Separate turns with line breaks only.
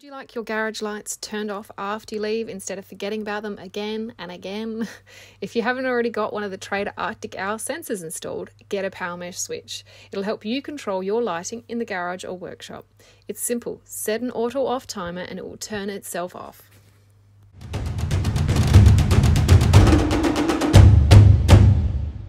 Would you like your garage lights turned off after you leave instead of forgetting about them again and again? If you haven't already got one of the Trader Arctic Owl sensors installed, get a Powermesh switch. It'll help you control your lighting in the garage or workshop. It's simple set an auto off timer and it will turn itself off.